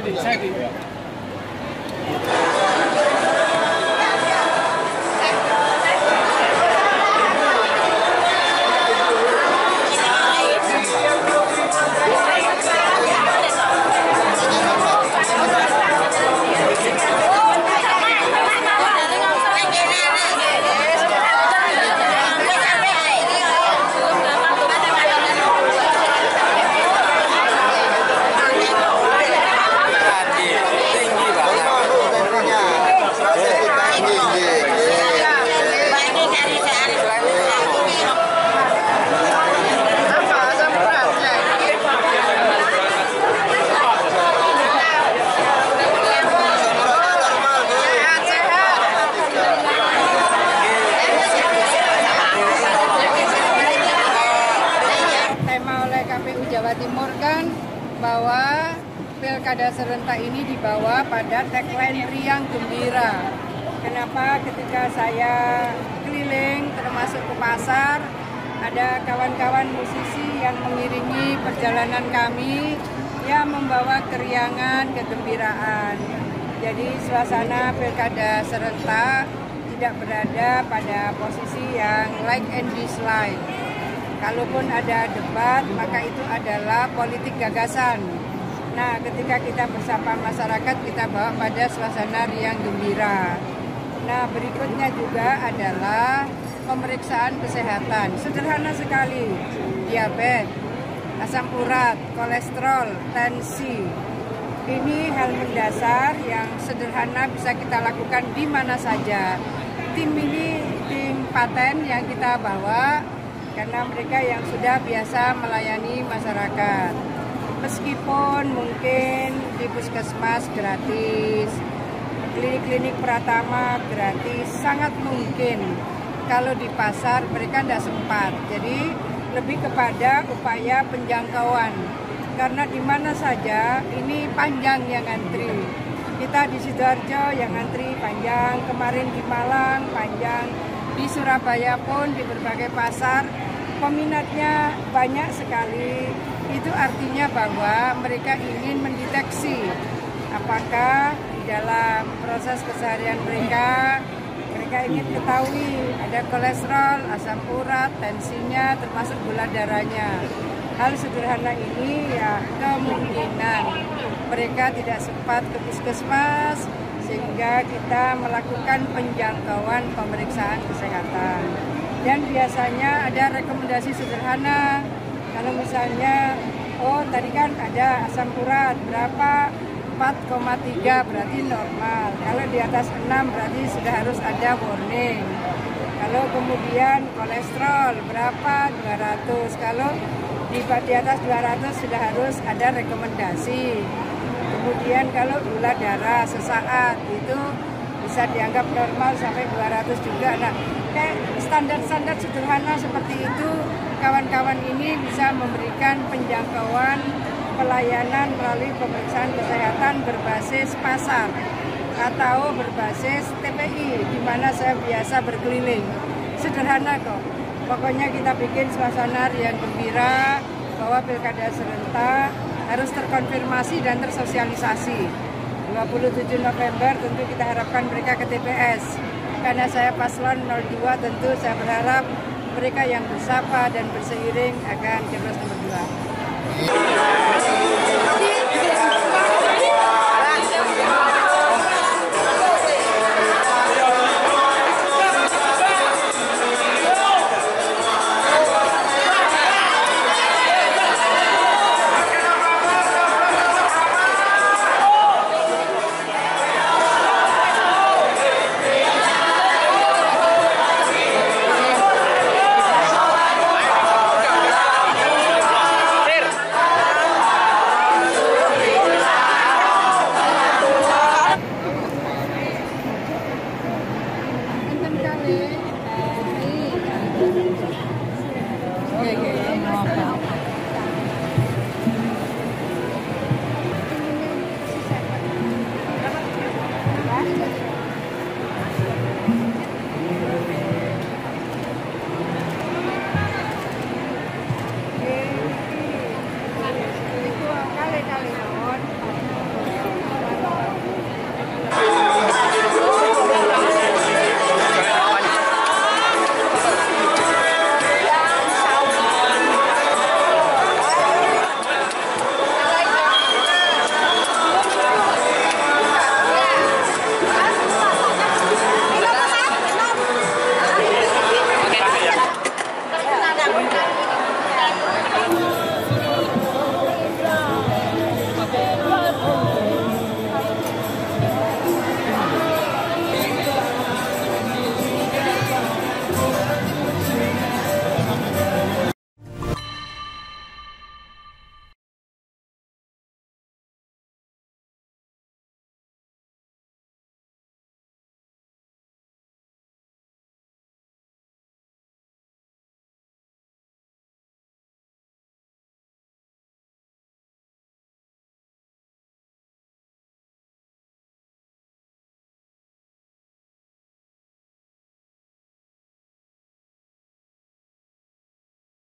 saya di saya di Bahwa pilkada serentak ini dibawa pada tagline riang gembira. Kenapa ketika saya keliling termasuk ke pasar ada kawan-kawan musisi yang mengiringi perjalanan kami yang membawa keriangan, kegembiraan. Jadi suasana pilkada serentak tidak berada pada posisi yang like and dislike. Kalaupun ada debat, maka itu adalah politik gagasan. Nah, ketika kita bersama masyarakat, kita bawa pada suasana riang gembira. Nah, berikutnya juga adalah pemeriksaan kesehatan. Sederhana sekali, diabetes, asam urat, kolesterol, tensi. Ini hal mendasar yang sederhana bisa kita lakukan di mana saja. Tim ini tim paten yang kita bawa karena mereka yang sudah biasa melayani masyarakat. Meskipun mungkin di puskesmas gratis, klinik-klinik Pratama gratis, sangat mungkin kalau di pasar mereka tidak sempat. Jadi lebih kepada upaya penjangkauan. Karena di mana saja ini panjang yang antri. Kita di Sidoarjo yang antri panjang, kemarin di Malang panjang, di Surabaya pun di berbagai pasar peminatnya banyak sekali. Itu artinya bahwa mereka ingin mendeteksi apakah di dalam proses keseharian mereka mereka ingin ketahui ada kolesterol, asam urat, tensinya, termasuk gula darahnya. Hal sederhana ini ya kemungkinan mereka tidak sempat ke puskesmas sehingga kita melakukan penjangkauan pemeriksaan kesehatan. Dan biasanya ada rekomendasi sederhana kalau misalnya oh tadi kan ada asam urat berapa 4,3 berarti normal. Kalau di atas 6 berarti sudah harus ada warning. Kalau kemudian kolesterol berapa 200. Kalau di, di atas 200 sudah harus ada rekomendasi. Kemudian kalau gula darah sesaat itu bisa dianggap normal sampai 200 juga. Nah, kayak standar-standar sederhana seperti itu kawan-kawan ini bisa memberikan penjangkauan pelayanan melalui pemeriksaan kesehatan berbasis pasar atau berbasis TPI di mana saya biasa berkeliling. Sederhana kok. Pokoknya kita bikin suasana yang gembira bahwa pilkada serentak harus terkonfirmasi dan tersosialisasi. 27 November tentu kita harapkan mereka ke TPS. Karena saya paslon 02 tentu saya berharap mereka yang bersapa dan berseiring akan Kepres nomor 2.